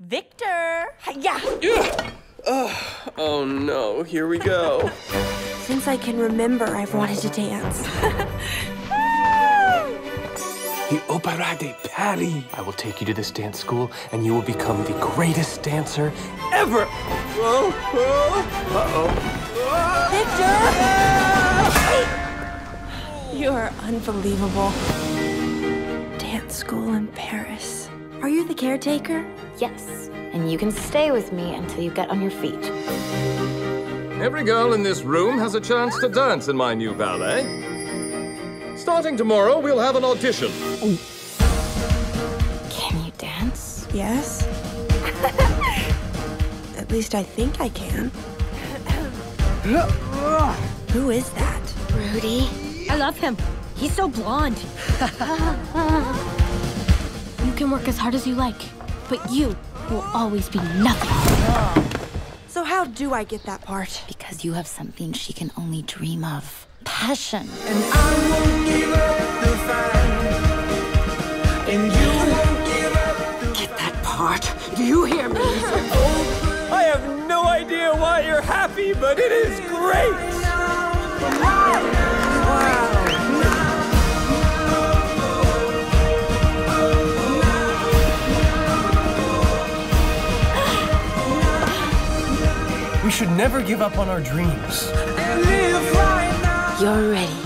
Victor! Yeah! Oh no, here we go. Since I can remember, I've wanted to dance. The Opera de Paris. I will take you to this dance school, and you will become the greatest dancer ever. Oh, oh, uh-oh. Victor! You're unbelievable. Dance school in Paris. Are you the caretaker? Yes, and you can stay with me until you get on your feet. Every girl in this room has a chance to dance in my new ballet. Starting tomorrow, we'll have an audition. Can you dance? Yes. At least I think I can. Who is that? Rudy? I love him. He's so blonde. you can work as hard as you like, but you will always be nothing. So how do I get that part? Because you have something she can only dream of. Passion. And I won't give up the fight. And you won't give up the Get that part. Do you hear me? I have no idea why you're happy, but it is great! We should never give up on our dreams. You're ready.